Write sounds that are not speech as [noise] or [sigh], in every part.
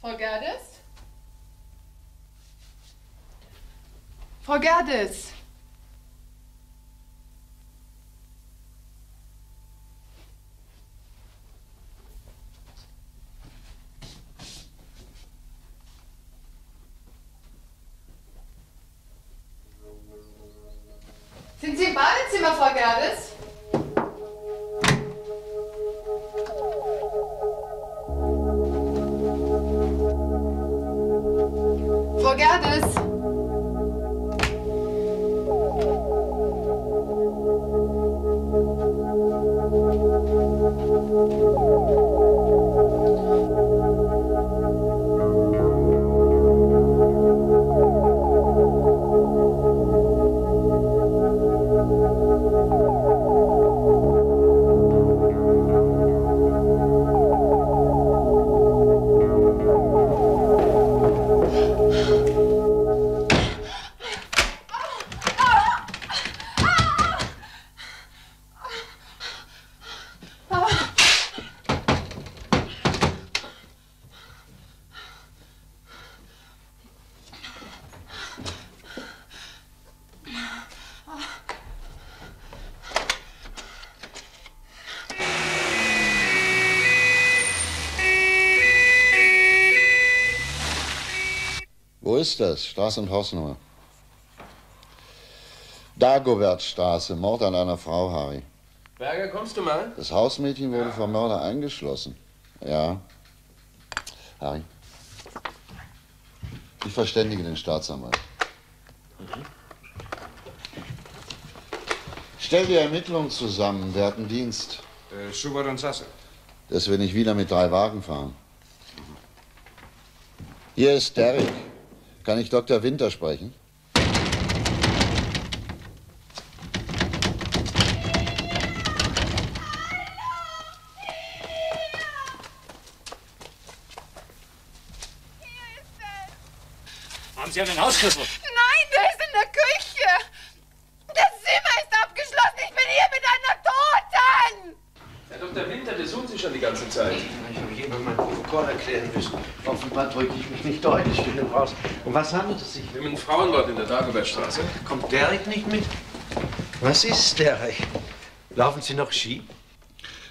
Frau Gerdes? Frau Gerdes! Sind Sie im Badezimmer, Frau Gerdes? Frau ist das? Straße und Hausnummer. Dagobertstraße, Mord an einer Frau, Harry. Berger, kommst du mal? Das Hausmädchen wurde vom Mörder eingeschlossen. Ja. Harry. Ich verständige den Staatsanwalt. Stell die Ermittlungen zusammen. Wer hat einen Dienst? Äh, Schubert und Sasse. Dass wir nicht wieder mit drei Wagen fahren. Hier ist Derek. Kann ich Dr. Winter sprechen? Haben Sie einen Hausschlüssel? Nein, der ist in der Küche! Das Zimmer ist abgeschlossen! Ich bin hier mit einer Toten! Herr Dr. Winter, der sucht Sie schon die ganze Zeit. Ich habe jemand mein Protokoll erklären müssen. Offenbar drücke ich mich nicht deutlich genug aus. Um was handelt es sich? Wir haben einen Frauenmord in der Dagobertstraße. Kommt Derek nicht mit? Was ist Derek? Laufen Sie noch Ski?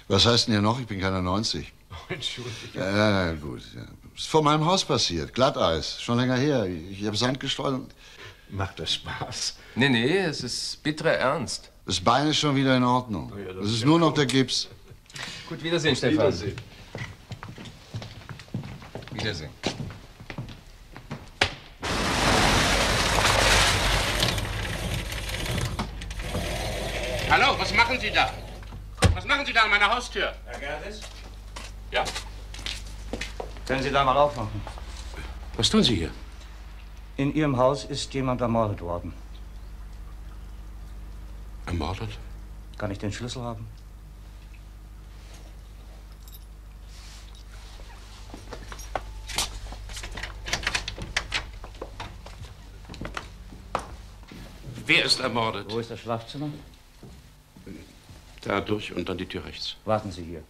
Was heißt denn hier noch? Ich bin keiner 90. Entschuldigung. Ja, ja, ja, gut. Ja. Ist vor meinem Haus passiert. Glatteis. Schon länger her. Ich, ich habe Sand gestreut. Macht das Spaß? Nee, nee, es ist bitterer Ernst. Das Bein ist schon wieder in Ordnung. ja, das es ist ist ja nur noch der Gips. Gut, Wiedersehen, Stefan. Wiedersehen. Wiedersehen. Hallo, was machen Sie da? Was machen Sie da an meiner Haustür? Herr Gerdes? Ja. Können Sie da mal aufmachen? Was tun Sie hier? In Ihrem Haus ist jemand ermordet worden. Ermordet? Kann ich den Schlüssel haben? Wer ist ermordet? Wo ist das Schlafzimmer? Da durch und dann die Tür rechts. Warten Sie hier.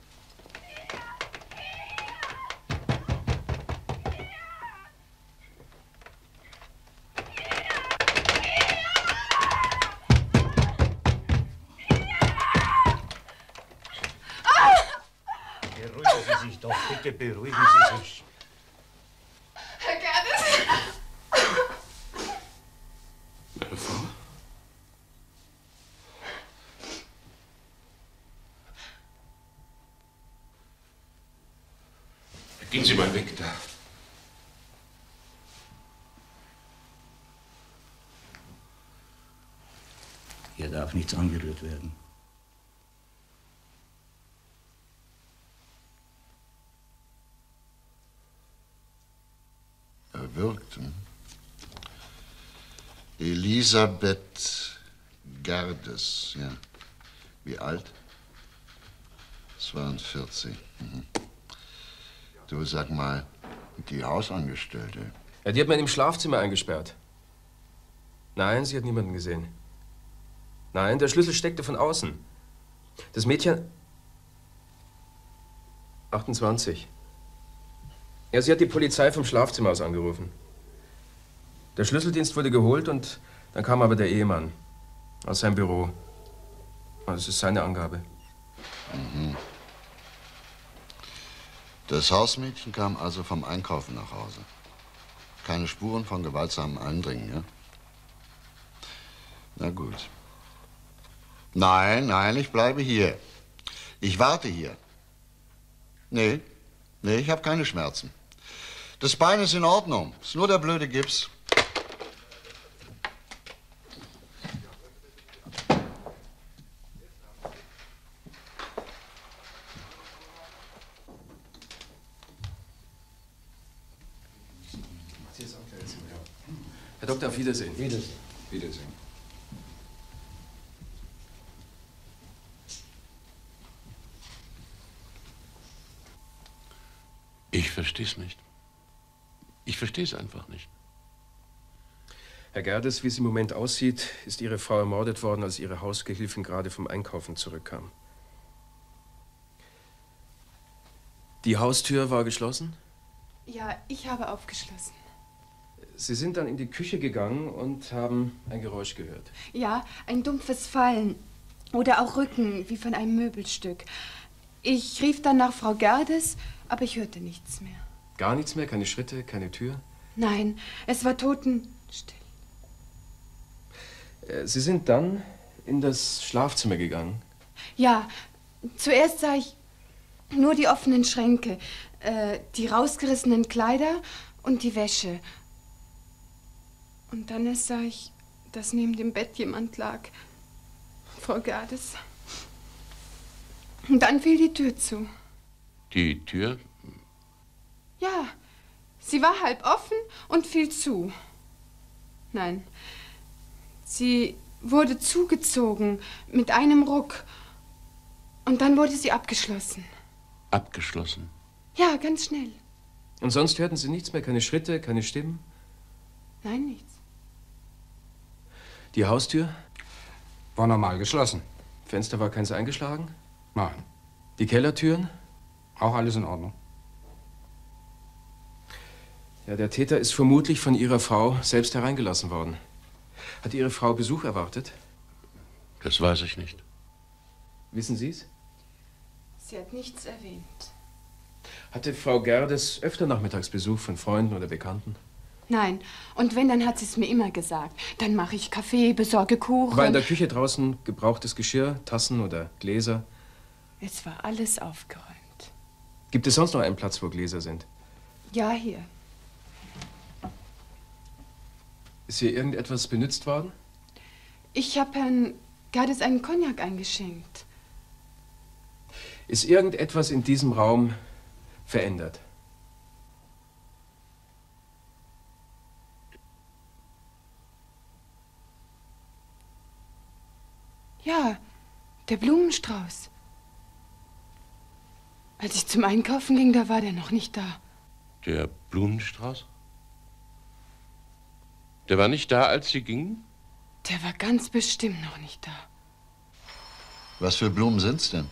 Beruhigen Sie sich doch, bitte beruhigen Sie sich. Herr Gerdes! Meine Frau? Gehen Sie mal weg da. Hier darf nichts angerührt werden. Erwürgt. Hm? Elisabeth Gerdes, ja. Wie alt? 42. Mhm. Du sag mal, die Hausangestellte. Ja, die hat man im Schlafzimmer eingesperrt. Nein, sie hat niemanden gesehen. Nein, der Schlüssel steckte von außen. Das Mädchen. 28. Ja, sie hat die Polizei vom Schlafzimmer aus angerufen. Der Schlüsseldienst wurde geholt und dann kam aber der Ehemann aus seinem Büro. Das ist seine Angabe. Das Hausmädchen kam also vom Einkaufen nach Hause. Keine Spuren von gewaltsamem Eindringen, ja? Na gut. Nein, nein, ich bleibe hier. Ich warte hier. Nee, nee, ich habe keine Schmerzen. Das Bein ist in Ordnung. Ist nur der blöde Gips. Herr Doktor, auf Wiedersehen. Wiedersehen. Wiedersehen. Ich verstehe es nicht. Ich verstehe es einfach nicht. Herr Gerdes, wie es im Moment aussieht, ist Ihre Frau ermordet worden, als Ihre Hausgehilfin gerade vom Einkaufen zurückkam. Die Haustür war geschlossen? Ja, ich habe aufgeschlossen. Sie sind dann in die Küche gegangen und haben ein Geräusch gehört. Ja, ein dumpfes Fallen. Oder auch Rücken, wie von einem Möbelstück. Ich rief dann nach Frau Gerdes, aber ich hörte nichts mehr. Gar nichts mehr? Keine Schritte, keine Tür? Nein, es war totenstill. Äh, Sie sind dann in das Schlafzimmer gegangen. Ja, zuerst sah ich nur die offenen Schränke, äh, die rausgerissenen Kleider und die Wäsche. Und dann sah ich, dass neben dem Bett jemand lag. Frau Gerdes. Und dann fiel die Tür zu. Die Tür? Ja, sie war halb offen und fiel zu. Nein, sie wurde zugezogen mit einem Ruck. Und dann wurde sie abgeschlossen. Abgeschlossen. Ja, ganz schnell. Und sonst hörten Sie nichts mehr? Keine Schritte, keine Stimmen? Nein, nichts. Die Haustür? War normal geschlossen. Fenster war keins eingeschlagen? Nein. Die Kellertüren? Auch alles in Ordnung. Ja, der Täter ist vermutlich von Ihrer Frau selbst hereingelassen worden. Hat Ihre Frau Besuch erwartet? Das weiß ich nicht. Wissen Sie es? Sie hat nichts erwähnt. Hatte Frau Gerdes öfter nachmittags Besuch von Freunden oder Bekannten? Nein, und wenn, dann hat sie es mir immer gesagt. Dann mache ich Kaffee, besorge Kuchen. War in der Küche draußen gebrauchtes Geschirr, Tassen oder Gläser? Es war alles aufgeräumt. Gibt es sonst noch einen Platz, wo Gläser sind? Ja, hier. Ist hier irgendetwas benutzt worden? Ich habe Herrn Gerdes einen Cognac eingeschenkt. Ist irgendetwas in diesem Raum verändert? Ja, der Blumenstrauß. Als ich zum Einkaufen ging, da war der noch nicht da. Der Blumenstrauß? Der war nicht da, als Sie gingen? Der war ganz bestimmt noch nicht da. Was für Blumen sind's denn?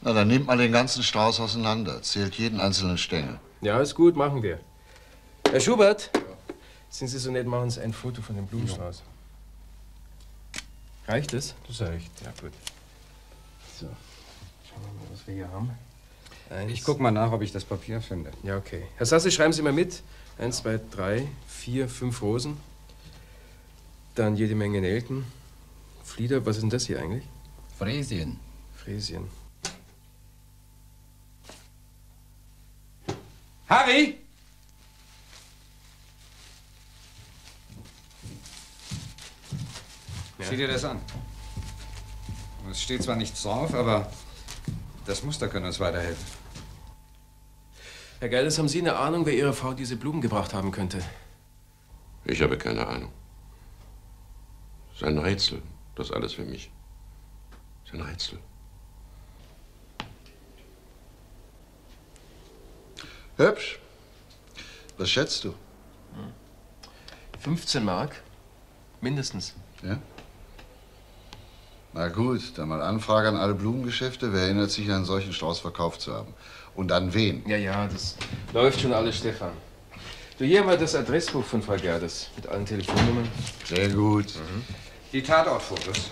Na, dann nehmt mal den ganzen Strauß auseinander. Zählt jeden einzelnen Stängel. Ja, ist gut, machen wir. Herr Schubert, sind Sie so nett, machen Sie ein Foto von dem Blumenstrauß. Reicht es? Das reicht. Ja, gut. So, schauen wir mal, was wir hier haben. Eins. Ich guck mal nach, ob ich das Papier finde. Ja, okay. Herr Sasse, schreiben Sie mal mit. Eins, zwei, drei, vier, fünf Rosen. Dann jede Menge Nelken. Flieder, was ist denn das hier eigentlich? Fräsien. Fräsien. Harry! Ja. Sieh dir das an. Es steht zwar nichts drauf, aber das Muster könnte uns weiterhelfen. Herr Geiles, haben Sie eine Ahnung, wer Ihrer Frau diese Blumen gebracht haben könnte? Ich habe keine Ahnung. Es ist ein Rätsel, das alles für mich. Es ist ein Rätsel. Hübsch. Was schätzt du? 15 Mark. Mindestens. Ja? Na gut, dann mal Anfrage an alle Blumengeschäfte. Wer erinnert sich, einen solchen Strauß verkauft zu haben? Und an wen? Ja, ja, das läuft schon alles, Stefan. Du, hier mal das Adressbuch von Frau Gerdes mit allen Telefonnummern. Sehr gut. Die Tatortfotos.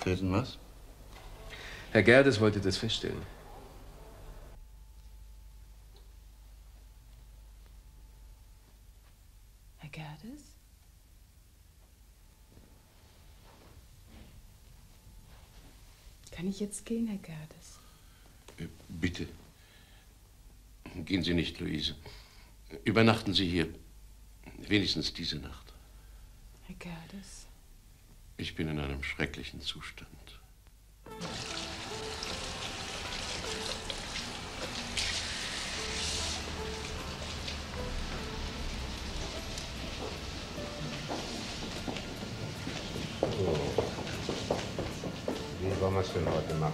Fehlt denn was? Herr Gerdes wollte das feststellen. Herr Gerdes? Kann ich jetzt gehen, Herr Gerdes? Äh, Bitte. Gehen Sie nicht, Luise. Übernachten Sie hier. Wenigstens diese Nacht. Herr Gerdes? Ich bin in einem schrecklichen Zustand. Es denn heute machen?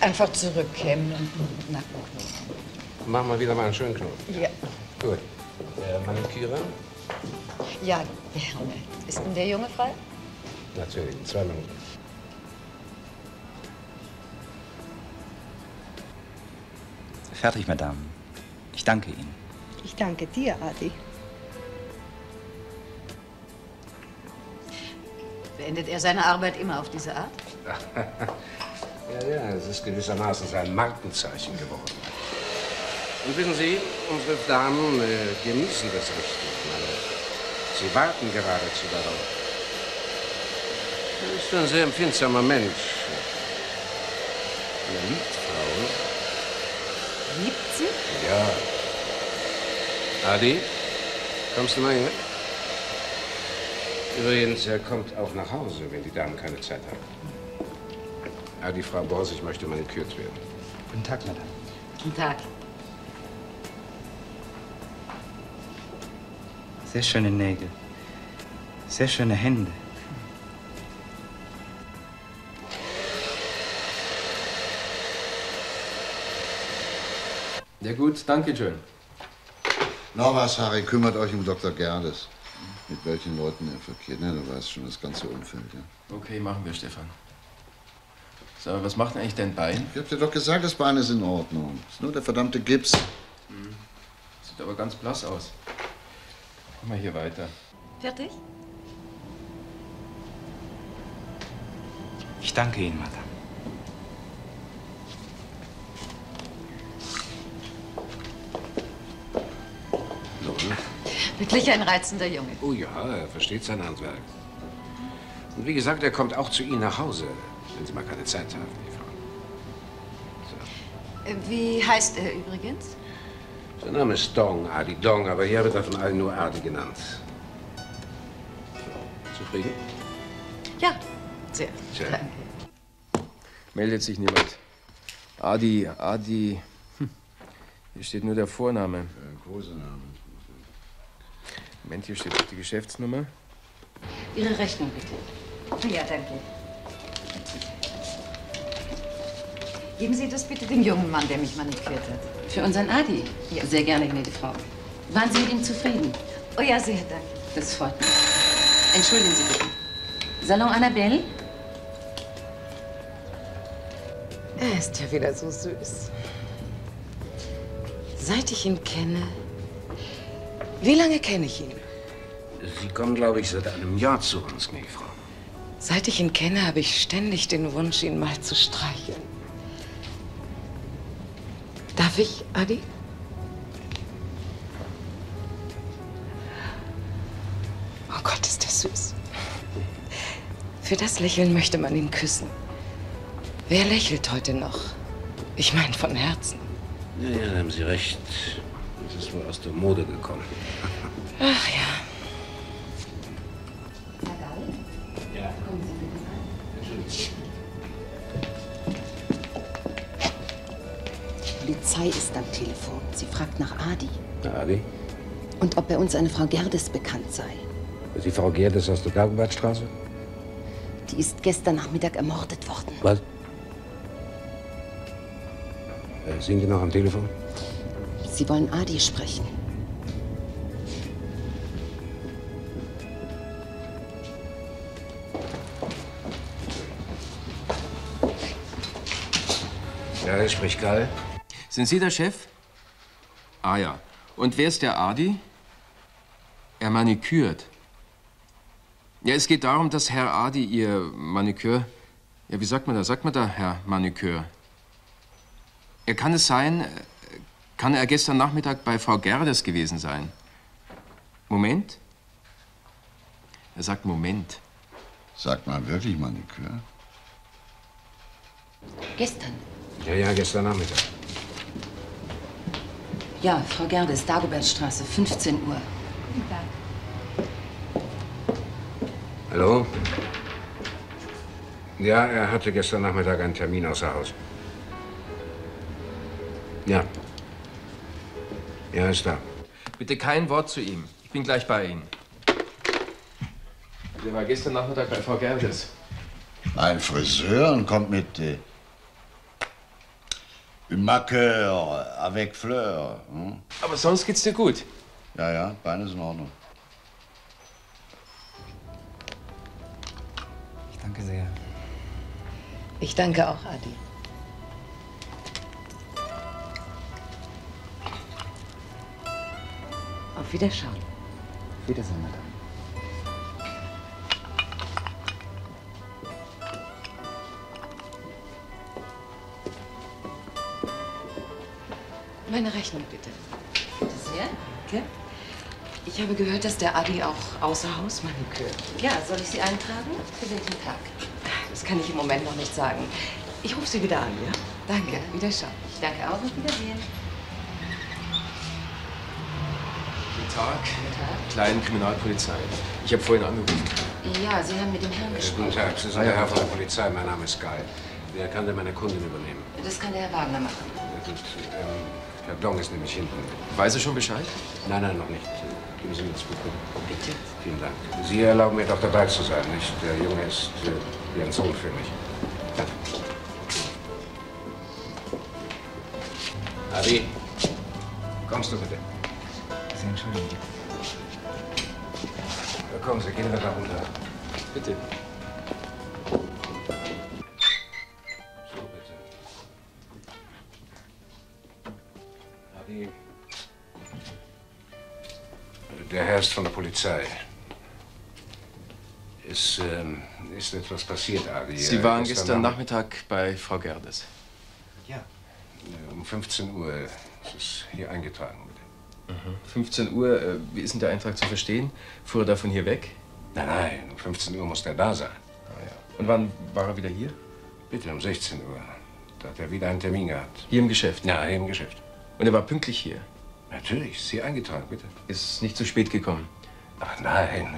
Einfach zurückkämen und einen Nackenknoten. Machen wir wieder mal einen schönen Knoten. Ja. Gut. Äh, Maniküre? Ja, gerne. Ist denn der Junge frei? Natürlich, in zwei Minuten. Fertig, Madame. Ich danke Ihnen. Ich danke dir, Adi. Beendet er seine Arbeit immer auf diese Art? [laughs] ja, ja, es ist gewissermaßen sein Markenzeichen geworden. Und wissen Sie, unsere Damen äh, genießen das richtig. Meine, sie warten geradezu darauf. Er ist ein sehr empfindsamer Mensch. Er liebt Frauen. Liebt sie? Ja. Adi, kommst du mal her? Übrigens, er kommt auch nach Hause, wenn die Damen keine Zeit haben. Adi, Frau Borsig möchte manikürt werden. Guten Tag, Madame. Guten Tag. Sehr schöne Nägel. Sehr schöne Hände. Ja gut, danke schön. Noch was, Harry, kümmert euch um Dr. Gerdes. Mit welchen Leuten er verkehrt, ne? Du weißt schon das ganze Umfeld, ja. Okay, machen wir, Stefan. So, aber was macht denn eigentlich dein Bein? Ich hab dir doch gesagt, das Bein ist in Ordnung. Ist nur der verdammte Gips. Sieht aber ganz blass aus. Komm mal hier weiter. Fertig? Ich danke Ihnen, Madame. Wirklich ein reizender Junge. Oh ja, er versteht sein Handwerk. Und wie gesagt, er kommt auch zu Ihnen nach Hause, wenn Sie mal keine Zeit haben, Eva. Äh, Wie heißt er übrigens? Sein Name ist Dong, Adi Dong, aber hier wird er von allen nur Adi genannt. Zufrieden? Ja, sehr. Tja. Danke. Meldet sich niemand. Adi, Adi. Hm. Hier steht nur der Vorname. Großer Name. Moment, hier steht die Geschäftsnummer. Ihre Rechnung bitte. Ja, danke. Geben Sie das bitte dem jungen Mann, der mich manikürt hat. Für unseren Adi? Ja. Sehr gerne, gnädige Frau. Waren Sie mit ihm zufrieden? Oh ja, sehr danke. Das freut mich. Entschuldigen Sie bitte. Salon Annabelle? Er ist ja wieder so süß. Seit ich ihn kenne. Wie lange kenne ich ihn? Sie kommen, glaube ich, seit einem Jahr zu uns, gnädige Frau. Seit ich ihn kenne, habe ich ständig den Wunsch, ihn mal zu streicheln. Darf ich, Adi? Oh Gott, ist der süß. Für das Lächeln möchte man ihn küssen. Wer lächelt heute noch? Ich meine von Herzen. Ja, ja, da haben Sie recht. Das ist wohl aus der Mode gekommen. Ach ja. Ja. Die Polizei ist am Telefon. Sie fragt nach Adi. Na, Adi? Und ob bei uns eine Frau Gerdes bekannt sei. Ist die Frau Gerdes aus der Dagobertstraße? Die ist gestern Nachmittag ermordet worden. Was? Äh, sind die noch am Telefon? Sie wollen Adi sprechen. Ja, ich sprich Karl. Sind Sie der Chef? Ah ja. Und wer ist der Adi? Er manikürt. Ja, es geht darum, dass Herr Adi Ihr Manikür... Ja, wie sagt man da? Sagt man da Herr Manikür? Ja, kann es sein, äh, kann er gestern Nachmittag bei Frau Gerdes gewesen sein? Moment? Er sagt Moment. Sagt man wirklich Manikür? Gestern. Ja, ja, gestern Nachmittag. Ja, Frau Gerdes, Dagobertstraße, 15 Uhr. Guten Tag. Hallo? Ja, er hatte gestern Nachmittag einen Termin außer Haus. Ja. Ja, ist da. Bitte kein Wort zu ihm. Ich bin gleich bei Ihnen. Der war gestern Nachmittag bei Frau Gerdes. Ein Friseur und kommt mit äh, maqueur avec fleur. Hm? Aber sonst geht's dir gut. Ja, ja, Beine ist in Ordnung. Ich danke sehr. Ich danke auch, Adi. Auf Wiederschauen. Wiedersehen, Madame. Meine Rechnung bitte. Bitte sehr. Danke. Ich habe gehört, dass der Adi auch außer Haus manikürt. Ja, soll ich Sie eintragen? Für welchen Tag? Das kann ich im Moment noch nicht sagen. Ich rufe Sie wieder an, ja? Danke. Wiederschauen. Ich danke auch und Wiedersehen. Guten Tag. Kleinen Kriminalpolizei. Ich habe vorhin angerufen. Ja, Sie haben mit dem Herrn gesprochen. Guten Tag, Sie sind der Herr von der Polizei. Mein Name ist Guy. Wer kann denn meine Kundin übernehmen? Das kann der Herr Wagner machen. Ja, gut, ähm, Herr Dong ist nämlich hinten. Weiß er schon Bescheid? Nein, nein, noch nicht. Geben Sie mir das Buch. Bitte. Vielen Dank. Sie erlauben mir doch dabei zu sein, nicht? Der Junge ist äh, wie ein Sohn für mich. Danke. Adi, kommst du bitte? Sie entschuldigen. Ja, kommen Sie, gehen wir da runter. Bitte. So, bitte. Adi. Der Herr ist von der Polizei. Ist, ähm, ist etwas passiert, Adi? Sie waren gestern Nachmittag- Nachmittag bei Frau Gerdes. Ja. Um 15 Uhr. Es ist hier eingetragen. 15 Uhr, äh, wie ist denn der Eintrag zu verstehen? Fuhr er da von hier weg? Nein, nein, um 15 Uhr muss der da sein. Und wann war er wieder hier? Bitte, um 16 Uhr. Da hat er wieder einen Termin gehabt. Hier im Geschäft? Ja, hier im Geschäft. Und er war pünktlich hier? Natürlich, ist hier eingetragen, bitte. Ist nicht zu spät gekommen? Ach nein,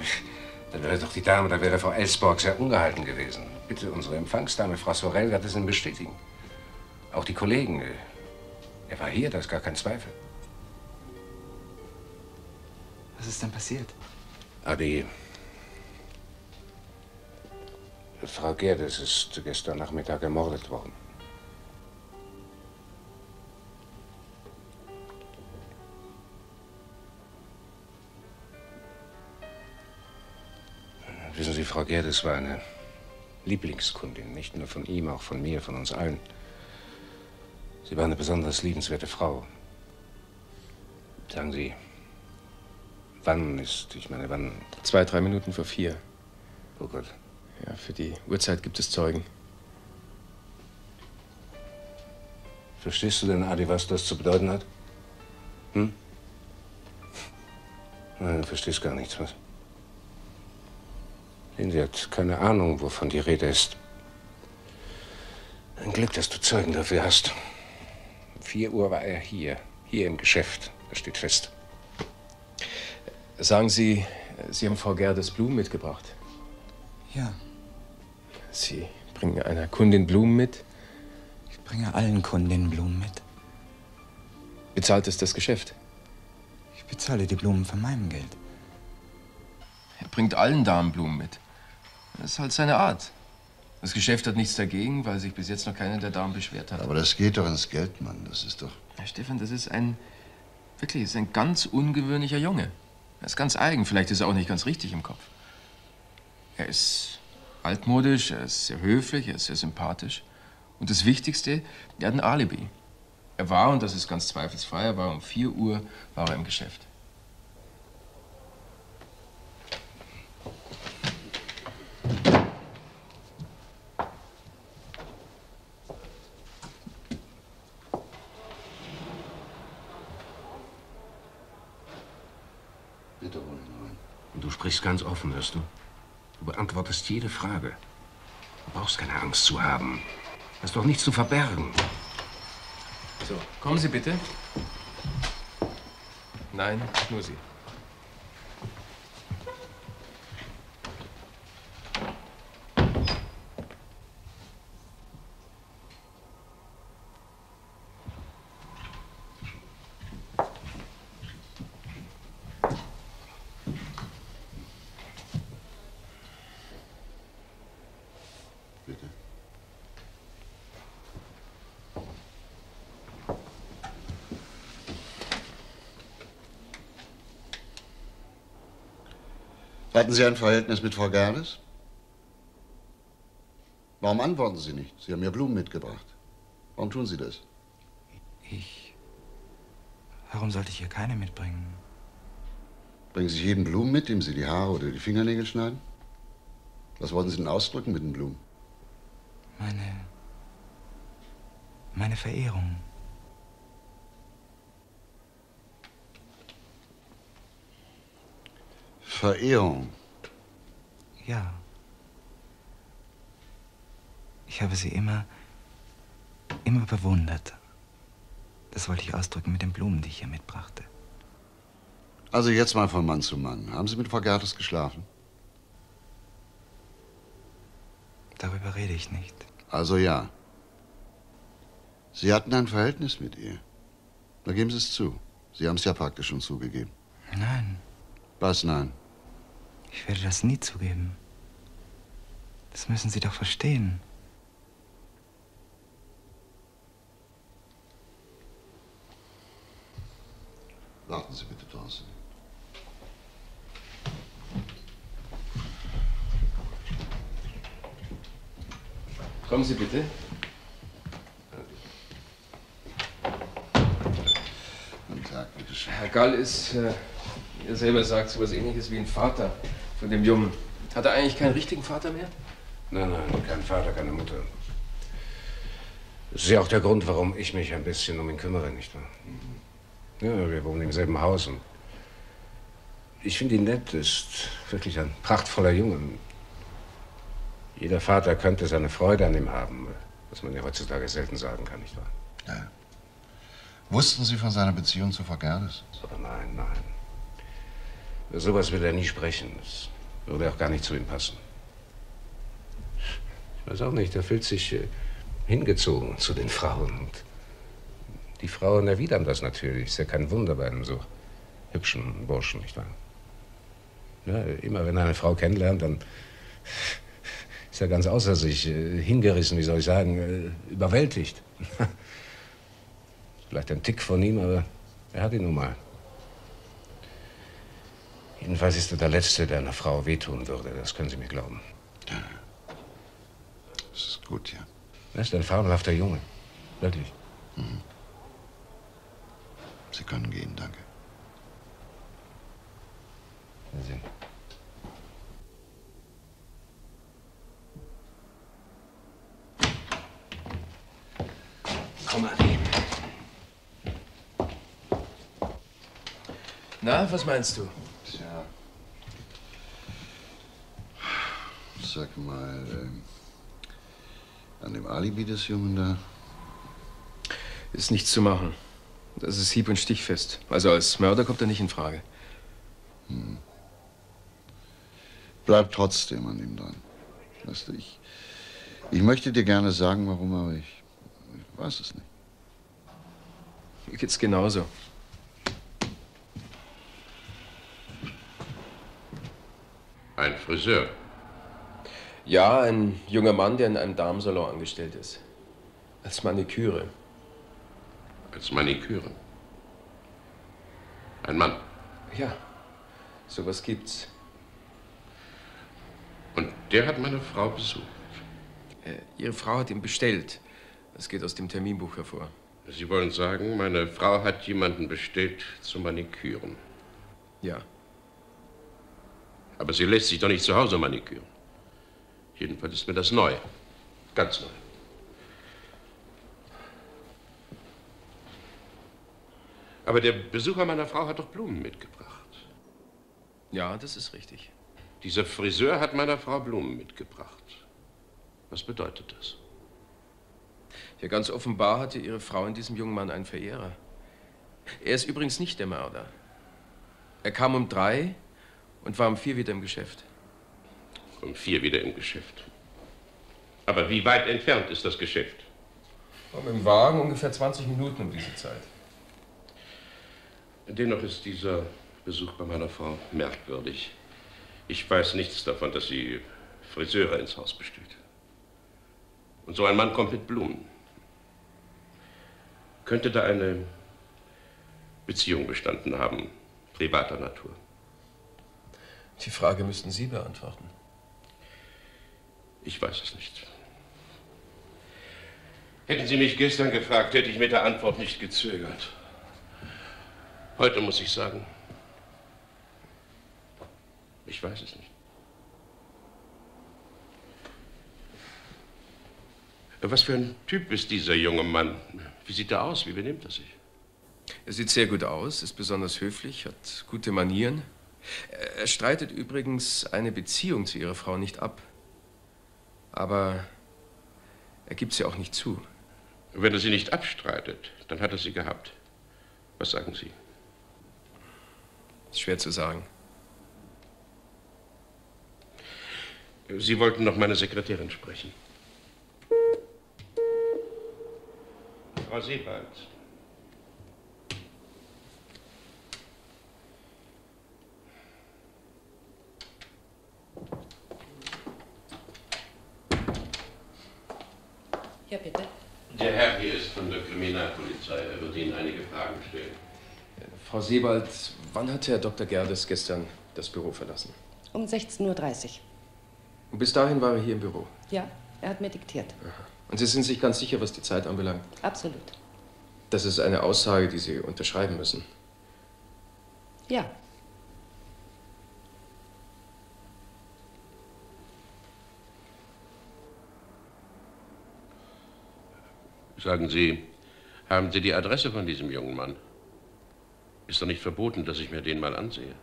dann wäre doch die Dame, da wäre Frau Elsborg sehr ungehalten gewesen. Bitte, unsere Empfangsdame, Frau Sorel, wird es Ihnen bestätigen. Auch die Kollegen. äh, Er war hier, da ist gar kein Zweifel. Was ist denn passiert? Adi. Frau Gerdes ist gestern Nachmittag ermordet worden. Wissen Sie, Frau Gerdes war eine Lieblingskundin, nicht nur von ihm, auch von mir, von uns allen. Sie war eine besonders liebenswerte Frau. Sagen Sie, wann ist, ich meine, wann Zwei, drei Minuten vor vier. Oh Gott. Ja, für die Uhrzeit gibt es Zeugen. Verstehst du denn, Adi, was das zu bedeuten hat? Hm? Nein, du verstehst gar nichts, was? Lindsay hat keine Ahnung, wovon die Rede ist. Ein Glück, dass du Zeugen dafür hast. Um vier Uhr war er hier, hier im Geschäft. Das steht fest. Sagen Sie, Sie haben Frau Gerdes Blumen mitgebracht. Ja, Sie bringen einer Kundin Blumen mit? ich bringe allen Kundinnen Blumen mit. Bezahlt es das Geschäft? Ich bezahle die Blumen von meinem Geld. Er bringt allen Damen Blumen mit. Das ist halt seine Art. Das Geschäft hat nichts dagegen, weil sich bis jetzt noch keine der Damen beschwert hat. Aber das geht doch ins Geld, Mann. Das ist doch. Herr Stefan, das ist ein Wirklich, ist ein ganz ungewöhnlicher Junge. Er ist ganz eigen, vielleicht ist er auch nicht ganz richtig im Kopf. Er ist altmodisch, er ist sehr höflich, er ist sehr sympathisch. Und das Wichtigste, er hat ein Alibi. Er war, und das ist ganz zweifelsfrei, er war um 4 Uhr war er im Geschäft. Bitte ruhig rein. Und du sprichst ganz offen, hörst du? Du beantwortest jede Frage. Du brauchst keine Angst zu haben. Hast doch nichts zu verbergen. So, kommen Sie bitte. Nein, nur Sie. Bitte. Hatten Sie ein Verhältnis mit Frau Gerdes? Warum antworten Sie nicht? Sie haben mir Blumen mitgebracht. Warum tun Sie das? Ich. Warum sollte ich ihr keine mitbringen? Bringen Sie jeden Blumen mit, dem Sie die Haare oder die Fingernägel schneiden? Was wollten Sie denn ausdrücken mit den Blumen? Meine. Meine Verehrung. Verehrung. Ja. Ich habe sie immer. immer bewundert. Das wollte ich ausdrücken mit den Blumen, die ich hier mitbrachte. Also jetzt mal von Mann zu Mann. Haben Sie mit Frau Gerdes geschlafen? Darüber rede ich nicht. Also ja. Sie hatten ein Verhältnis mit ihr. Da geben Sie es zu. Sie haben es ja praktisch schon zugegeben. Nein, Was nein? Ich werde das nie zugeben. Das müssen Sie doch verstehen. Warten Sie bitte draußen. Kommen Sie bitte. Guten Tag, bitte schön. Herr Gall ist, äh, wie er selber sagt, so was ähnliches wie ein Vater von dem Jungen. Hat er eigentlich keinen richtigen Vater mehr? Nein, nein, kein Vater, keine Mutter. Das ist ja auch der Grund, warum ich mich ein bisschen um ihn kümmere, nicht wahr? Ja, wir wohnen im selben Haus und ich finde ihn nett, ist wirklich ein prachtvoller Junge. Jeder Vater könnte seine Freude an ihm haben, was man ja heutzutage selten sagen kann, nicht wahr? Ja. Wussten Sie von seiner Beziehung zu Frau Gerdes? Aber nein, nein. Über sowas will er nie sprechen. Das würde auch gar nicht zu ihm passen. Ich weiß auch nicht, er fühlt sich äh, hingezogen zu den Frauen. Und die Frauen erwidern das natürlich. Ist ja kein Wunder bei einem so hübschen Burschen, nicht wahr? Ja, immer wenn er eine Frau kennenlernt, dann ist er ganz außer sich, äh, hingerissen, wie soll ich sagen, äh, überwältigt. [laughs] Vielleicht ein Tick von ihm, aber er hat ihn nun mal. Jedenfalls ist er der Letzte, der einer Frau wehtun würde. Das können Sie mir glauben. Das ist gut, ja. Er ist ein fabelhafter Junge. Wirklich. Mhm. Sie können gehen, danke. Sie. Komm, Adi. Na, was meinst du? Sag mal, ähm, an dem Alibi des Jungen da, Ist nichts zu machen. Das ist hieb- und stichfest. Also als Mörder kommt er nicht in Frage. hm. bleib trotzdem an ihm dran. Weißt du, ich, ich möchte dir gerne sagen, warum, aber ich, ich weiß es nicht. Mir geht's genauso. Ein Friseur. Ja, ein junger Mann, der in einem Damensalon angestellt ist. Als Maniküre. Als Maniküre. Ein Mann. Ja, sowas gibt's. Und der hat meine Frau besucht. Äh, Ihre Frau hat ihn bestellt. Das geht aus dem Terminbuch hervor. Sie wollen sagen, meine Frau hat jemanden bestellt zum Maniküren. Ja. Aber sie lässt sich doch nicht zu Hause maniküren. Jedenfalls ist mir das neu. Ganz neu. Aber der Besucher meiner Frau hat doch Blumen mitgebracht. Ja, das ist richtig. Dieser Friseur hat meiner Frau Blumen mitgebracht. Was bedeutet das? Ja, ganz offenbar hatte Ihre Frau in diesem jungen Mann einen Verehrer. Er ist übrigens nicht der Mörder. Er kam um drei und war um vier wieder im Geschäft. Um vier wieder im Geschäft. Aber wie weit entfernt ist das Geschäft? Und dem Wagen ungefähr 20 Minuten um diese Zeit. Dennoch ist dieser Besuch bei meiner Frau merkwürdig. Ich weiß nichts davon, dass sie Friseure ins Haus bestellt. Und so ein Mann kommt mit Blumen. Könnte da eine Beziehung bestanden haben, privater Natur? Die Frage müssten Sie beantworten. Ich weiß es nicht. Hätten Sie mich gestern gefragt, hätte ich mit der Antwort nicht gezögert. Heute muss ich sagen, ich weiß es nicht. Was für ein Typ ist dieser junge Mann? Wie sieht er aus? Wie benimmt er sich? Er sieht sehr gut aus, ist besonders höflich, hat gute Manieren. Er streitet übrigens eine Beziehung zu Ihrer Frau nicht ab. Aber er gibt sie auch nicht zu. Wenn er sie nicht abstreitet, dann hat er sie gehabt. Was sagen Sie? Ist schwer zu sagen. Sie wollten noch meine Sekretärin sprechen. Frau Sebald. Ja, bitte. Der Herr hier ist von der Kriminalpolizei. Er wird Ihnen einige Fragen stellen. Frau Sebald, wann hat Herr Dr. Gerdes gestern das Büro verlassen? Um 16.30 Uhr. Und bis dahin war er hier im Büro. Ja, er hat mir diktiert. Und Sie sind sich ganz sicher, was die Zeit anbelangt? Absolut. Das ist eine Aussage, die Sie unterschreiben müssen. Ja. Sagen Sie, haben Sie die Adresse von diesem jungen Mann? Ist doch nicht verboten, dass ich mir den mal ansehe.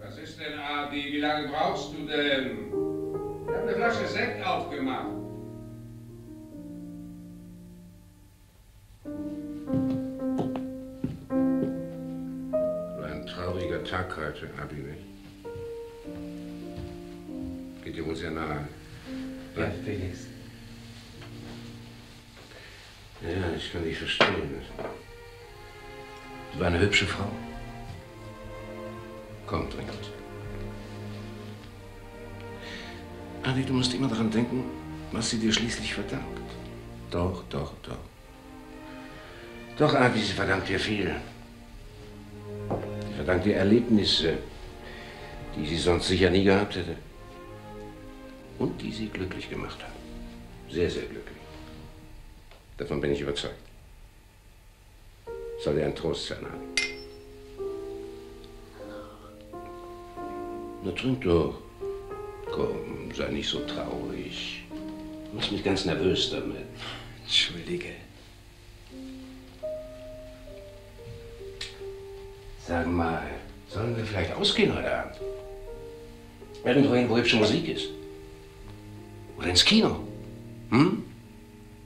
Was ist denn, Adi? Wie lange brauchst du denn? Ich habe eine Flasche Sekt aufgemacht. Ein trauriger Tag heute, Abi, nicht? Dir wohl sehr nahe. Ja, Felix. Ja, ich kann dich verstehen. Du war eine hübsche Frau. Komm, trink. Adi, du musst immer daran denken, was sie dir schließlich verdankt. Doch, doch, doch. Doch, Adi, sie verdankt dir viel. Sie verdankt dir Erlebnisse, die sie sonst sicher nie gehabt hätte. Und die sie glücklich gemacht haben. Sehr, sehr glücklich. Davon bin ich überzeugt. Soll dir ein Trost sein, Adi. Na, trink doch. Komm, sei nicht so traurig. Du machst mich ganz nervös damit. Entschuldige. Sag mal, sollen wir vielleicht ausgehen heute Abend? Irgendwo hin, wo hübsche Musik ist. Oder ins Kino. Hm?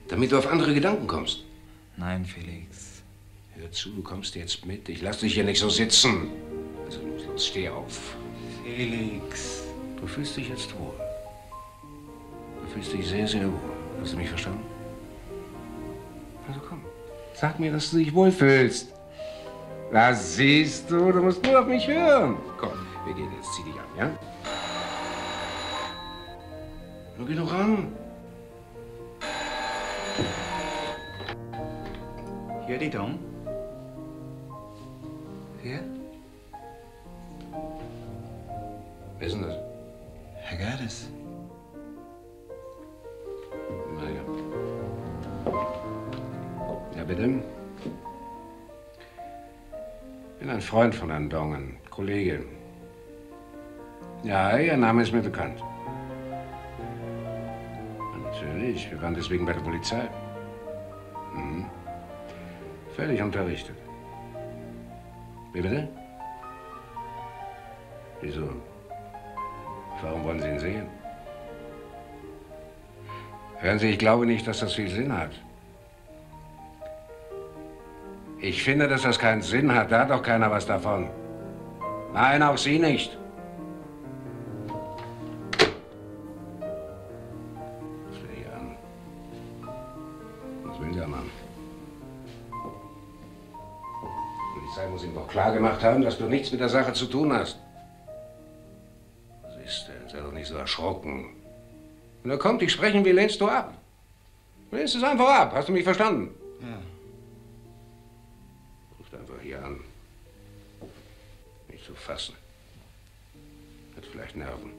Damit du auf andere Gedanken kommst. Nein, Felix. Hör zu, du kommst jetzt mit. Ich lass dich hier nicht so sitzen. Also los, los, steh auf. Felix. Du fühlst dich jetzt wohl. Du fühlst dich sehr, sehr wohl. Hast du mich verstanden? Also komm. Sag mir, dass du dich wohlfühlst. Das siehst du, du musst nur auf mich hören. Komm, wir gehen jetzt. Zieh dich an, ja? Nun geh doch ran. Ja, dis donc. Wer? Wer ist denn das? Herr Gerdes. Na ja. Ja, bitte? Ich bin ein Freund von Herrn Dong, ein Kollege. Ja, Ihr Name ist mir bekannt. Natürlich, wir waren deswegen bei der Polizei. Mhm. Völlig unterrichtet. Wie bitte? Wieso? Warum wollen Sie ihn sehen? Hören Sie, ich glaube nicht, dass das viel Sinn hat. Ich finde, dass das keinen Sinn hat. Da hat doch keiner was davon. Nein, auch Sie nicht. Muss ihm doch klar gemacht haben, dass du nichts mit der Sache zu tun hast. Was ist denn? Sei doch nicht so erschrocken. Wenn er kommt, ich sprechen will, lehnst du ab. Lehnst es einfach ab. Hast du mich verstanden? Ja. Ruft einfach hier an. Nicht zu fassen. Hat vielleicht Nerven.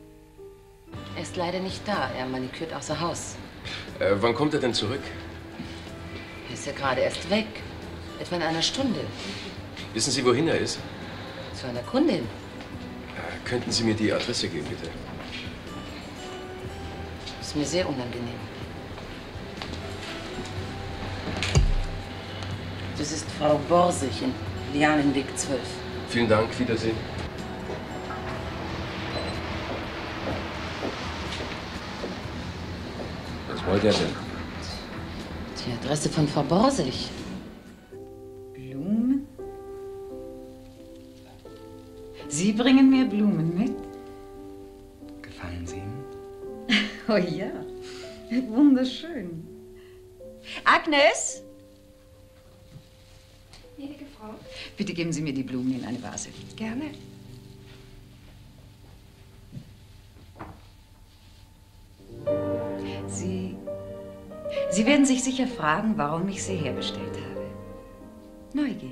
Er ist leider nicht da. Er manikürt außer Haus. Äh, wann kommt er denn zurück? Er ist ja gerade erst weg. Etwa in einer Stunde. Wissen Sie, wohin er ist? Zu einer Kundin. Äh, könnten Sie mir die Adresse geben, bitte? Ist mir sehr unangenehm. Das ist Frau Borsig in Lianenweg 12. Vielen Dank, Wiedersehen. Was wollte er denn? Die Adresse von Frau Borsig. Sie bringen mir Blumen mit? Gefallen sie Ihnen? [laughs] Oh ja, wunderschön. Agnes? Gnädige Frau. Bitte geben Sie mir die Blumen in eine Vase. Gerne. Sie. Sie werden sich sicher fragen, warum ich sie herbestellt habe. Neugier.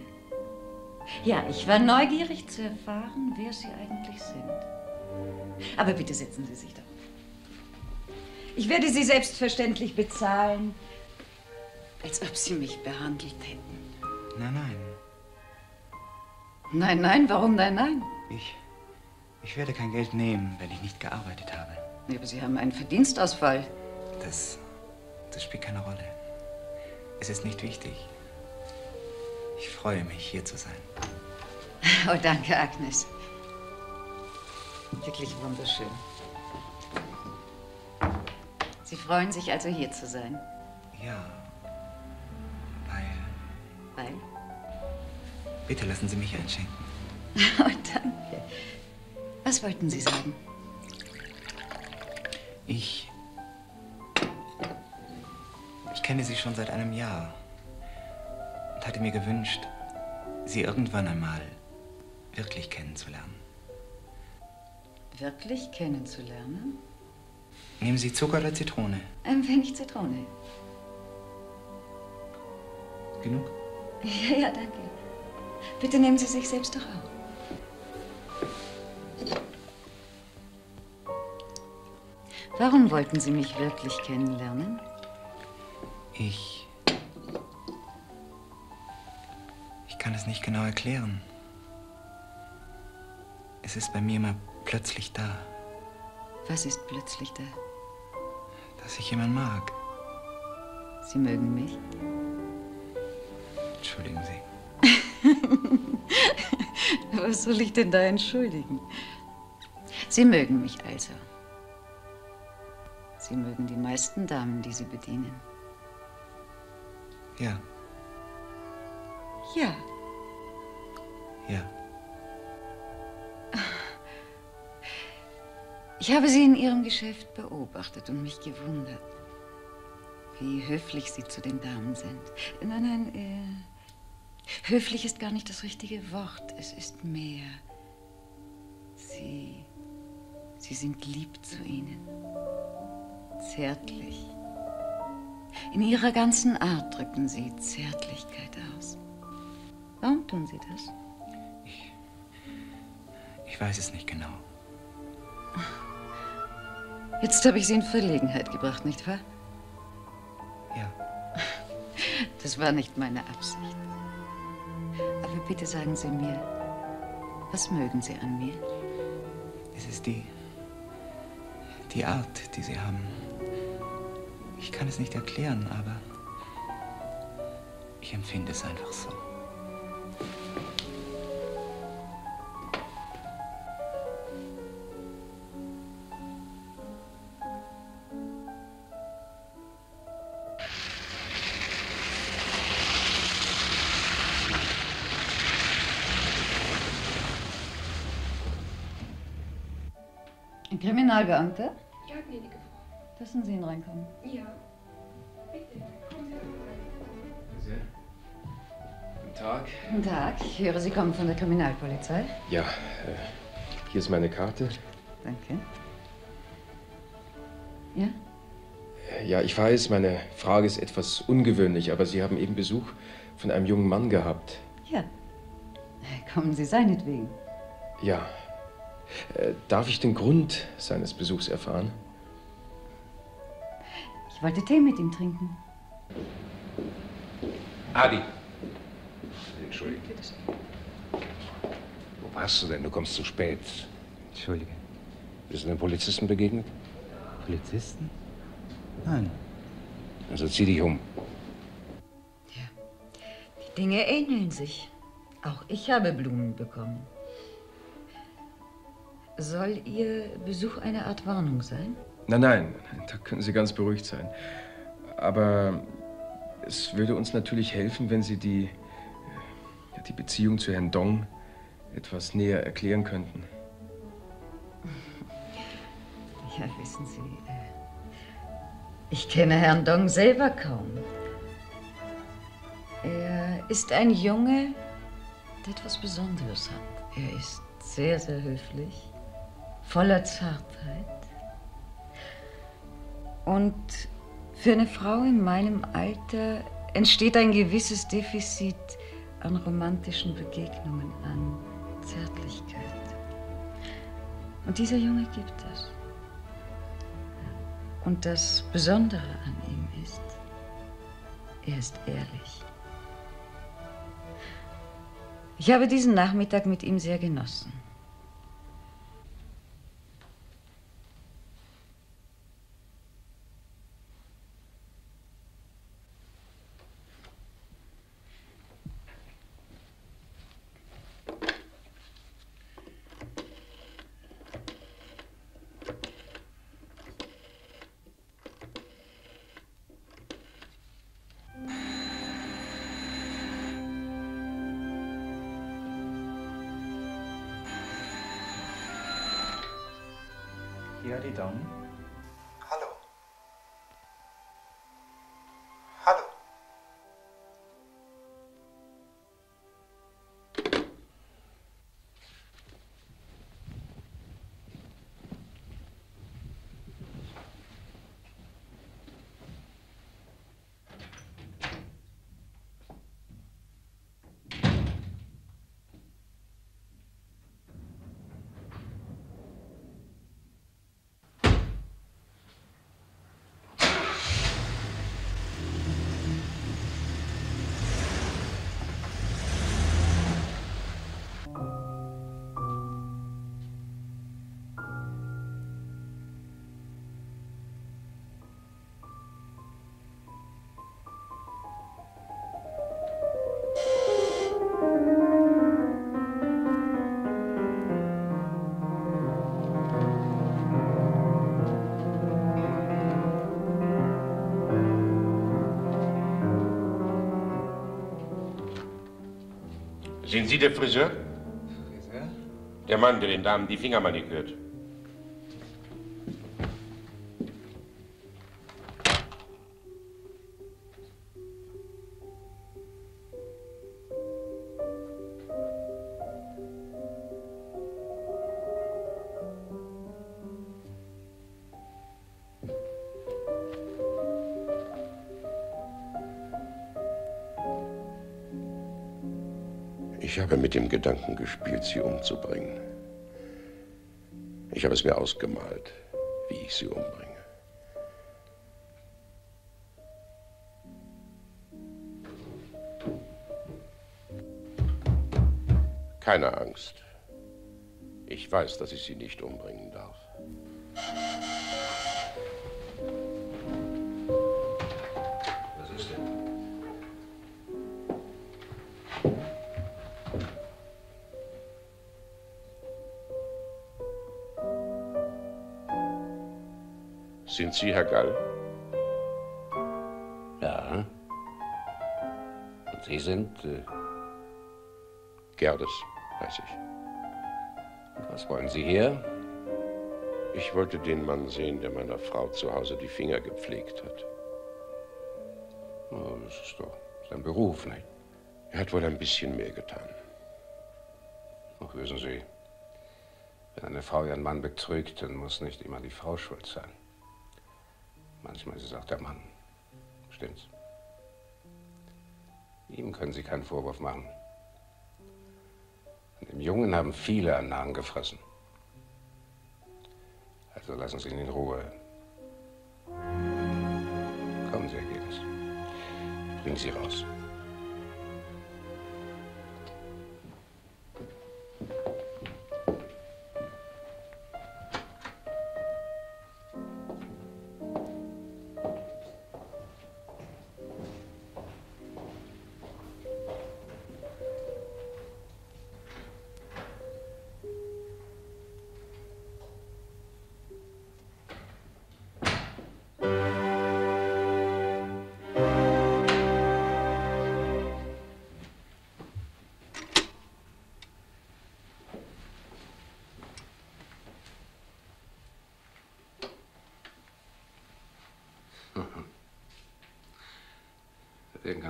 Ja, ich war neugierig zu erfahren, wer Sie eigentlich sind. Aber bitte setzen Sie sich doch. Ich werde Sie selbstverständlich bezahlen, als ob Sie mich behandelt hätten. Nein, nein. Nein, nein, warum nein, nein? Ich. Ich werde kein Geld nehmen, wenn ich nicht gearbeitet habe. Ja, aber Sie haben einen Verdienstausfall. Das. Das spielt keine Rolle. Es ist nicht wichtig. Ich freue mich, hier zu sein. [laughs] Oh, danke, Agnes. Wirklich wunderschön. Sie freuen sich also, hier zu sein. Ja. Weil. Weil? Bitte lassen Sie mich einschenken. [laughs] Oh, danke. Was wollten Sie sagen? Ich. Ich kenne Sie schon seit einem Jahr und hatte mir gewünscht, Sie irgendwann einmal wirklich kennenzulernen. Wirklich kennenzulernen? Nehmen Sie Zucker oder Zitrone? Ein wenig Zitrone. Genug? [laughs] Ja, ja, danke. Bitte nehmen Sie sich selbst doch auch. Warum wollten Sie mich wirklich kennenlernen? Ich. Kann es nicht genau erklären. Es ist bei mir immer plötzlich da, Was ist plötzlich da? dass ich jemanden mag. Sie mögen mich? Entschuldigen Sie. [laughs] Was soll ich denn da entschuldigen? Sie mögen mich also. Sie mögen die meisten Damen, die Sie bedienen. Ja, Ja. ja. Ich habe Sie in Ihrem Geschäft beobachtet und mich gewundert, wie höflich Sie zu den Damen sind. Nein, nein, äh, höflich ist gar nicht das richtige Wort. Es ist mehr. Sie, Sie sind lieb zu ihnen. Zärtlich. In Ihrer ganzen Art drücken Sie Zärtlichkeit aus. Warum tun Sie das? Ich weiß es nicht genau. [laughs] Jetzt habe ich Sie in Verlegenheit gebracht, nicht wahr? Ja. [laughs] Das war nicht meine Absicht. Aber bitte sagen Sie mir, was mögen Sie an mir? Es ist die. die Art, die Sie haben. Ich kann es nicht erklären, aber. ich empfinde es einfach so. Ein Kriminalbeamter? Ja, gnädige Frau. Lassen Sie ihn reinkommen. Ja. Bitte, kommen Sie rein. Guten Tag. Guten Tag. Ich höre, Sie kommen von der Kriminalpolizei. Ja, äh, hier ist meine Karte. Danke. Ja? Äh, Ja, ich weiß, meine Frage ist etwas ungewöhnlich, aber Sie haben eben Besuch von einem jungen Mann gehabt. Ja. Kommen Sie seinetwegen. Ja. Äh, darf ich den Grund seines Besuchs erfahren? Ich wollte Tee mit ihm trinken. Adi. Entschuldige. Wo warst du denn? Du kommst zu spät. Entschuldige. Bist du einem Polizisten begegnet? Polizisten? Nein. Also zieh dich um. Die Dinge ähneln sich. Auch ich habe Blumen bekommen. Soll Ihr Besuch eine Art Warnung sein? Nein, nein, da können Sie ganz beruhigt sein. Aber es würde uns natürlich helfen, wenn Sie die, die Beziehung zu Herrn Dong etwas näher erklären könnten. [laughs] Ja, wissen Sie, äh, ich kenne Herrn Dong selber kaum. Er ist ein Junge, der etwas Besonderes hat. Er ist sehr, sehr höflich, voller Zartheit. Und für eine Frau in meinem Alter entsteht ein gewisses Defizit an romantischen Begegnungen, an Zärtlichkeit. Und dieser Junge gibt es. Und das Besondere an ihm ist, er ist ehrlich. Ich habe diesen Nachmittag mit ihm sehr genossen. Sind Sie der Friseur? Friseur? Der Mann, der den Damen die Finger manikürt. Gedanken gespielt, sie umzubringen. Ich habe es mir ausgemalt, wie ich sie umbringe. Keine Angst. Ich weiß, dass ich sie nicht umbringen darf. Sind Sie Herr Gall? Ja. Und Sie sind. Äh, Gerdes, weiß ich. was wollen Sie hier? Ich wollte den Mann sehen, der meiner Frau zu Hause die Finger gepflegt hat. Oh, das ist doch sein Beruf, nicht? Er hat wohl ein bisschen mehr getan. Ach, wissen Sie, wenn eine Frau ihren Mann betrügt, dann muss nicht immer die Frau schuld sein. Manchmal ist es auch der Mann. Stimmt's? Ihm können Sie keinen Vorwurf machen. Und dem Jungen haben viele an Nahen gefressen. Also lassen Sie ihn in Ruhe. Kommen Sie, Herr Geddes. Ich bringe Sie raus.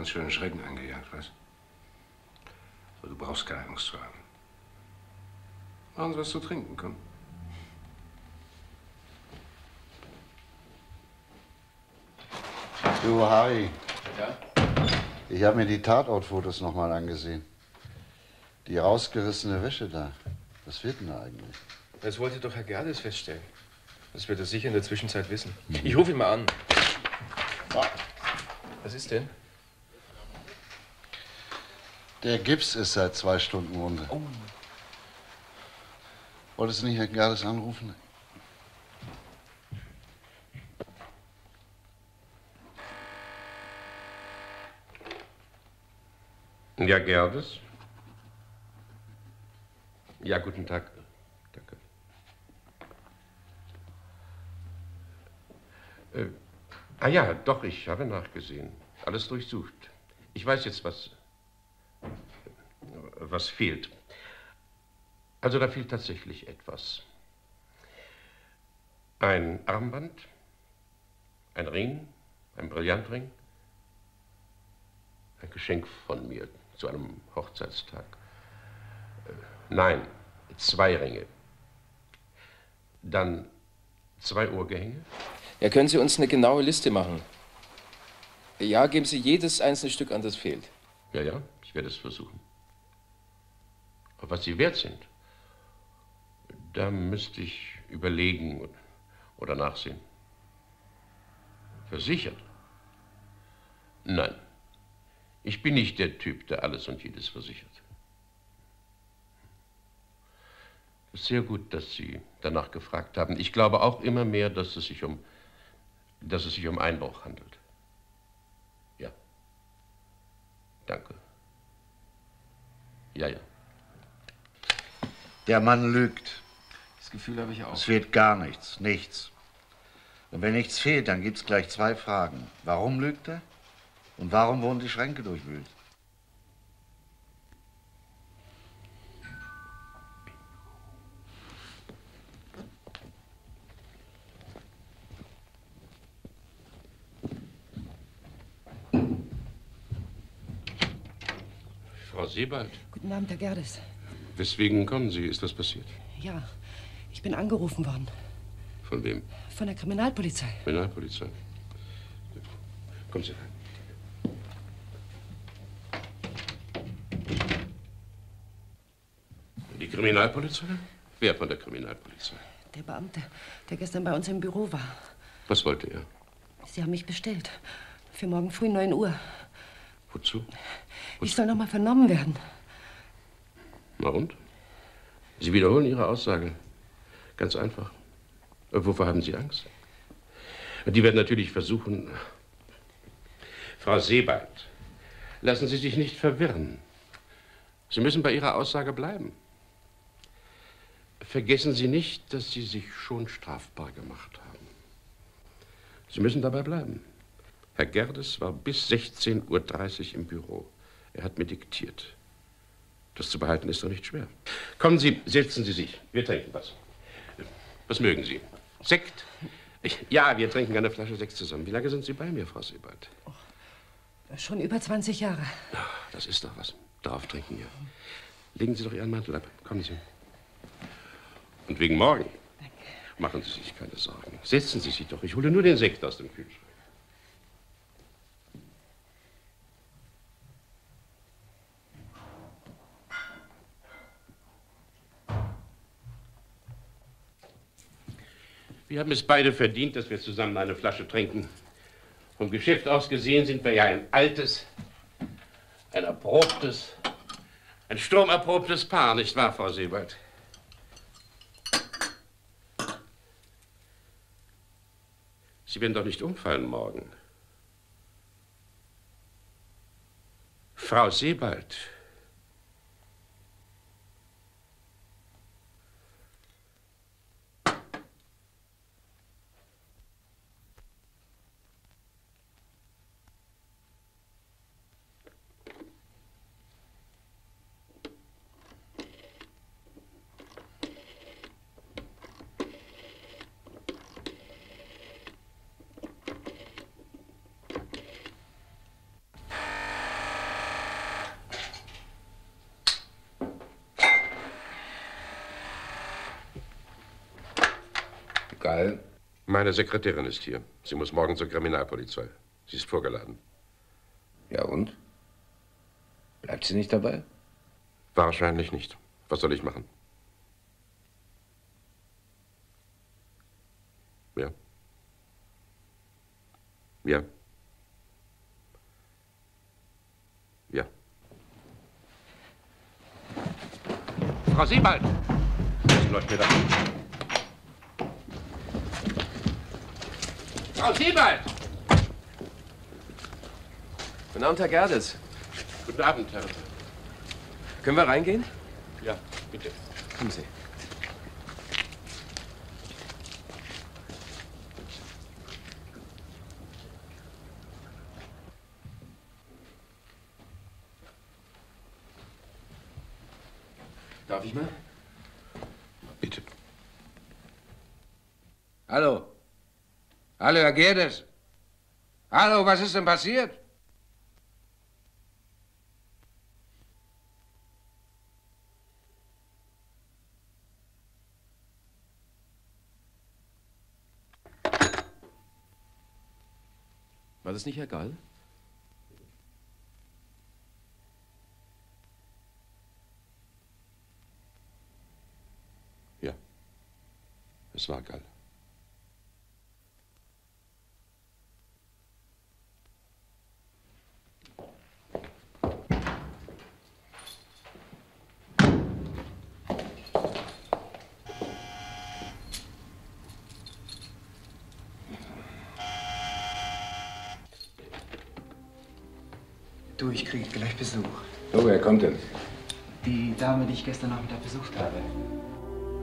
Ganz schönen Schrecken eingejagt, was? Aber du brauchst keine Angst zu haben. Machen Sie was zu trinken, komm. Du, Harry, Ja? ich habe mir die Tatortfotos nochmal angesehen. Die rausgerissene Wäsche da. Was wird denn da eigentlich? Das wollte doch Herr Gerdes feststellen. Das wird er sicher in der Zwischenzeit wissen. Ich rufe ihn mal an. Was ist denn? Der Gips ist seit zwei Stunden runter. Oh. Wolltest du nicht Herrn Gerdes anrufen? Ja, Gerdes? Ja, guten Tag. Danke. Äh, ah ja, doch, ich habe nachgesehen. Alles durchsucht. Ich weiß jetzt, was, was fehlt. Also da fehlt tatsächlich etwas. Ein Armband, ein Ring, ein Brillantring, ein Geschenk von mir zu einem Hochzeitstag. Äh, Nein, zwei Ringe. Dann zwei Ohrgehänge. Ja, können Sie uns eine genaue Liste machen? Ja, geben Sie jedes einzelne Stück an, das fehlt. Ja, ja, ich werde es versuchen. Was sie wert sind, da müsste ich überlegen oder nachsehen. Versichert? Nein. Ich bin nicht der Typ, der alles und jedes versichert. Sehr gut, dass Sie danach gefragt haben. Ich glaube auch immer mehr, dass es sich um, dass es sich um Einbruch handelt. Ja. Danke. Ja, ja. Der Mann lügt. Das Gefühl habe ich auch. Es fehlt gar nichts, nichts. Und wenn nichts fehlt, dann gibt es gleich zwei Fragen. Warum lügt er? Und warum wurden die Schränke durchwühlt? Frau Sebald, Guten Abend, Herr Gerdes. Weswegen kommen Sie? Ist was passiert? Ja, ich bin angerufen worden Von wem? von der Kriminalpolizei. Kriminalpolizei. Kommen Sie rein. Kriminalpolizei? Wer von der Kriminalpolizei? Der Beamte, der gestern bei uns im Büro war. Was wollte er? Sie haben mich bestellt. Für morgen früh 9 Uhr. Wozu? Ich soll noch mal vernommen werden. Na und? Sie wiederholen Ihre Aussage. Ganz einfach. Äh, Wovor haben Sie Angst? Die werden natürlich versuchen. Frau Sebald, lassen Sie sich nicht verwirren. Sie müssen bei Ihrer Aussage bleiben. Vergessen Sie nicht, dass Sie sich schon strafbar gemacht haben. Sie müssen dabei bleiben. Herr Gerdes war bis 16.30 Uhr im Büro. Er hat mir diktiert. Das zu behalten ist doch nicht schwer. Kommen Sie, setzen Sie sich. Wir trinken was. Was mögen Sie? Sekt? Ich, ja, wir trinken eine Flasche Sekt zusammen. Wie lange sind Sie bei mir, Frau Sebald? Schon über 20 Jahre. Das ist doch was. Darauf trinken wir. Legen Sie doch Ihren Mantel ab. Kommen Sie. Und wegen morgen. Machen Sie sich keine Sorgen. Setzen Sie sich doch. Ich hole nur den Sekt aus dem Kühlschrank. Wir haben es beide verdient, dass wir zusammen eine Flasche trinken. Vom Geschäft aus gesehen sind wir ja ein altes, ein erprobtes, ein sturmerprobtes Paar, nicht wahr, Frau Sebald? Sie werden doch nicht umfallen morgen. Frau Sebald. Gall? Meine Sekretärin ist hier. Sie muss morgen zur Kriminalpolizei. Sie ist vorgeladen. Ja und? Bleibt sie nicht dabei? Wahrscheinlich nicht. Was soll ich machen? Ja. Ja. Ja. Frau Siebald! Was läuft mir da? Frau Siebald! Guten Abend, Herr Gerdes. Guten Abend, Herr. Können wir reingehen? Ja, bitte. Kommen Sie. Darf ich mal? Bitte. Hallo? Hallo, Herr Gerdes? Hallo, was ist denn passiert? War das nicht Herr Gall? Ja. Es war Gall. Ich gestern Nachmittag besucht habe.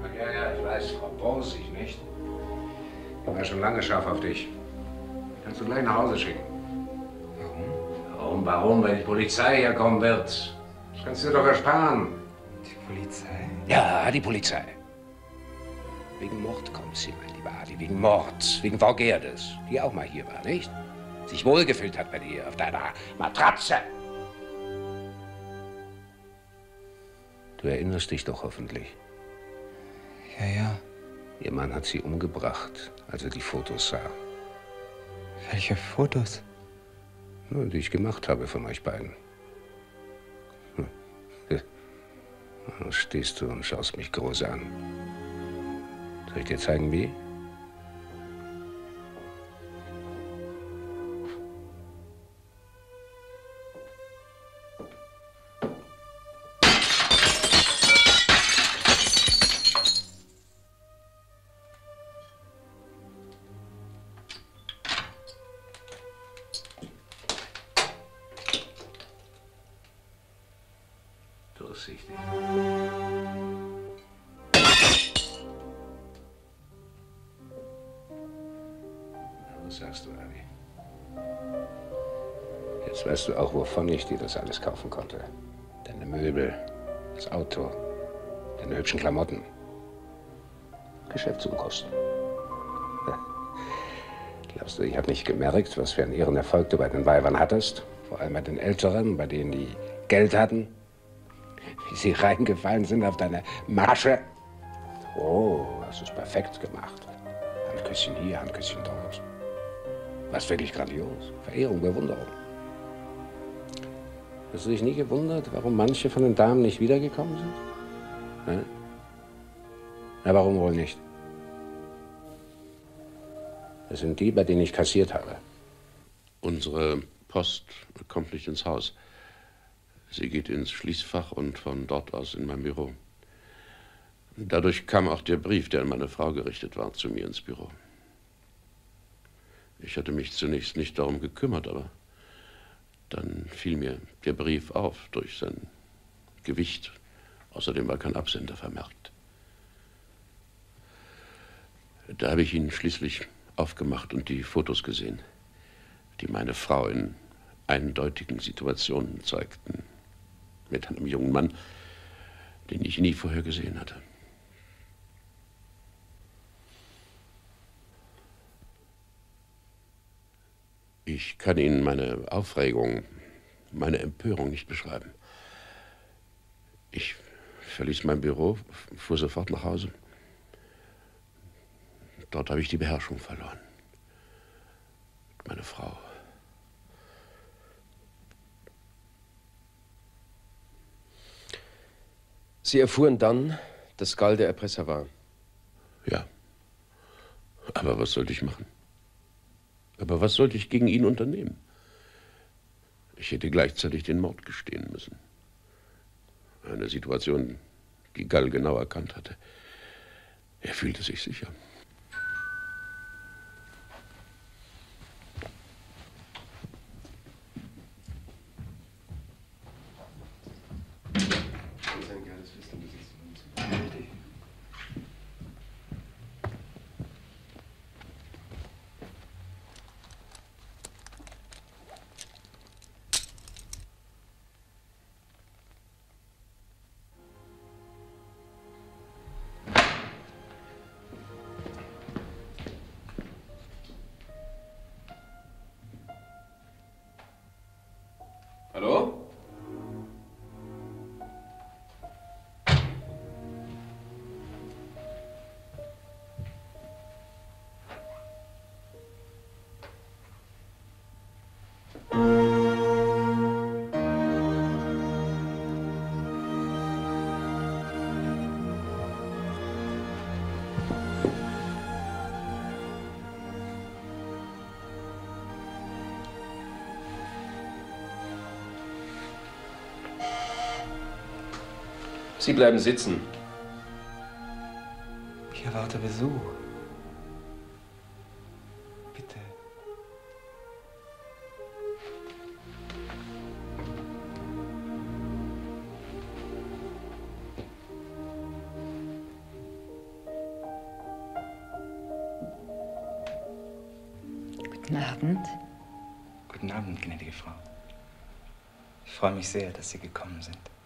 Ach ja, ja, ich weiß, Frau Borsig, nicht? Die war schon lange scharf auf dich. Kannst du gleich nach Hause schicken. Warum? Warum, warum, wenn die Polizei hier kommen wird? Das kannst du dir doch ersparen. Die Polizei? Ja, die Polizei. Wegen Mord kommt sie, mein lieber Adi. Wegen Mord. Wegen Frau Gerdes, die auch mal hier war, nicht? Sich wohlgefühlt hat bei dir auf deiner Matratze. Du erinnerst dich doch hoffentlich. Ja, ja. Ihr Mann hat sie umgebracht, als er die Fotos sah. Welche Fotos? Nur, die ich gemacht habe von euch beiden. [laughs] Hm. Da stehst du und schaust mich groß an. Soll ich dir zeigen, wie? Sagst du, Abby? Jetzt weißt du auch, wovon ich dir das alles kaufen konnte. Deine Möbel, das Auto, deine hübschen Klamotten. Geschäftsunkosten. [laughs] Glaubst du, ich habe nicht gemerkt, was für einen Ehrenerfolg du bei den Weibern hattest? Vor allem bei den Älteren, bei denen die Geld hatten? Wie sie reingefallen sind auf deine Masche? Oh, hast du es perfekt gemacht. Handküsschen hier, Handküsschen dort. Was wirklich grandios. Verehrung, Bewunderung. Hast du dich nie gewundert, warum manche von den Damen nicht wiedergekommen sind? Ne? Na, warum wohl nicht? Das sind die, bei denen ich kassiert habe. Unsere Post kommt nicht ins Haus. Sie geht ins Schließfach und von dort aus in mein Büro. Dadurch kam auch der Brief, der an meine Frau gerichtet war, zu mir ins Büro. Ich hatte mich zunächst nicht darum gekümmert, aber dann fiel mir der Brief auf durch sein Gewicht. Außerdem war kein Absender vermerkt. Da habe ich ihn schließlich aufgemacht und die Fotos gesehen, die meine Frau in eindeutigen Situationen zeigten. Mit einem jungen Mann, den ich nie vorher gesehen hatte. Ich kann Ihnen meine Aufregung, meine Empörung nicht beschreiben. Ich verließ mein Büro, fuhr sofort nach Hause. Dort habe ich die Beherrschung verloren. Meine Frau. Sie erfuhren dann, dass Gall der Erpresser war. Ja. Aber was sollte ich machen? Aber was sollte ich gegen ihn unternehmen? Ich hätte gleichzeitig den Mord gestehen müssen. Eine Situation, die Gall genau erkannt hatte. Er fühlte sich sicher. Sie bleiben sitzen. Ich erwarte Besuch. Bitte. Guten Abend. Guten Abend, gnädige Frau. Ich freue mich sehr, dass Sie gekommen sind.